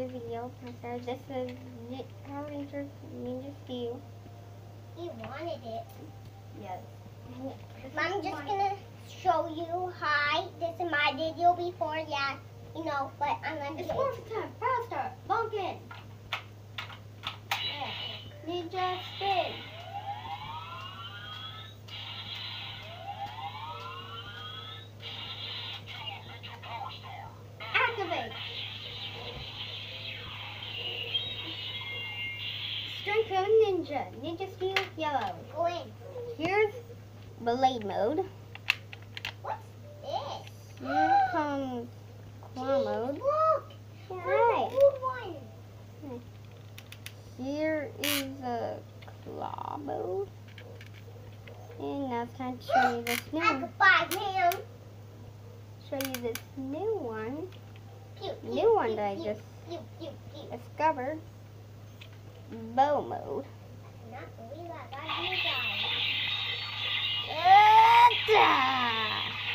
another video. So this is Ni- Power Rangers Ninja Steel. He wanted it. Yes. I'm just gonna show you. Hi, this is my video before. Yeah, you know, but I'm gonna. It's do it. morphin time. Faster. Lock in. Yeah. Ninja spin. Activate. Strength of Ninja Steel Yellow. Go in. Here's Blade Mode. What's this? Here comes Claw Mode. Look. Yeah, Where's right. the old one? Here is a claw mode. And now it's time to show you this new one. I could buy him. Show you this new one. Pew, pew, New one pew, that I just discovered. Bow mode.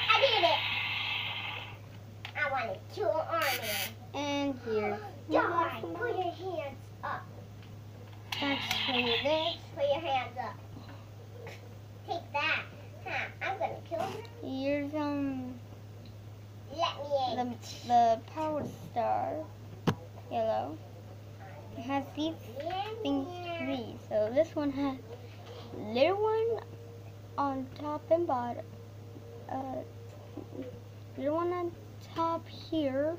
I did it. I wanted two armies. And. Put your hands up. time to show you this. Put your hands up. Take that. I'm gonna kill you. Here's um the power star yellow. It has these things three. So this one has little one on top and bottom. Uh, little one on top here.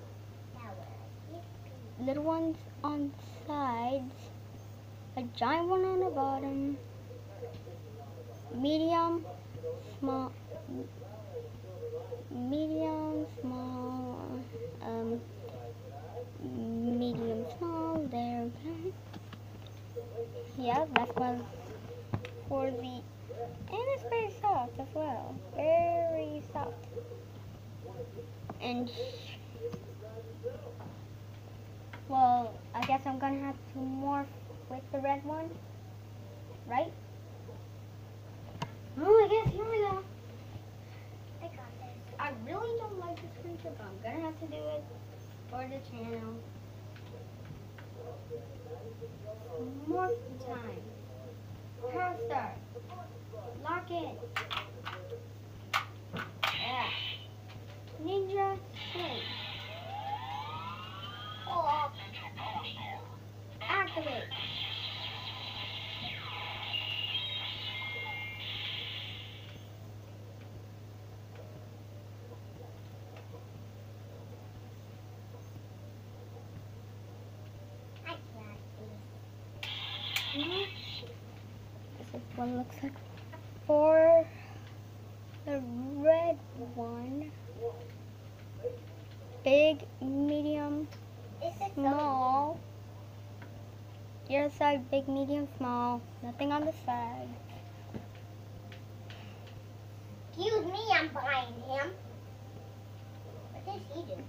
Little ones on sides. A giant one on the bottom. Medium, small. Medium, small. Um, medium, small. There. okay. Yeah, that's one for the, and it's very soft as well. Very soft. And, well, I guess I'm gonna have to morph with the red one, right? Oh, I guess here we go. I got this. I really don't like this creature, but I'm gonna have to do it for the channel. Morph time. Power star. Lock in. Yeah. Ninja spin. Oh, Activate. I got this. This is what it looks like for the red one. Big, medium, This is so small. Your side, big, medium, small. Nothing on the side. Excuse me, I'm buying him. What does he do?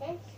Sense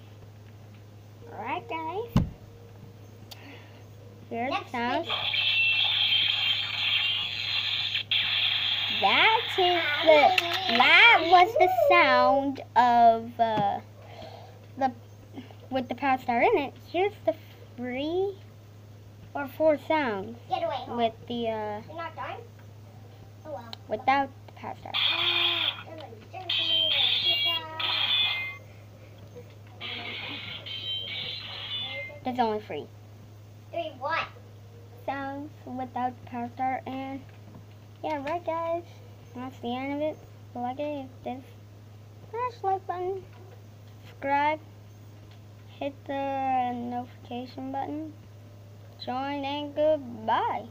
Alright guys. Here it Next sounds. That is the that was the sound of uh, the with the power star in it. Here's the three or four sounds Get away, home. with the uh, You're not done? Oh well. without the power star. There's only three Three what? sounds without the power star and yeah, right guys. That's the end of it. Like it, this smash like button, subscribe, hit the notification button, join, and goodbye.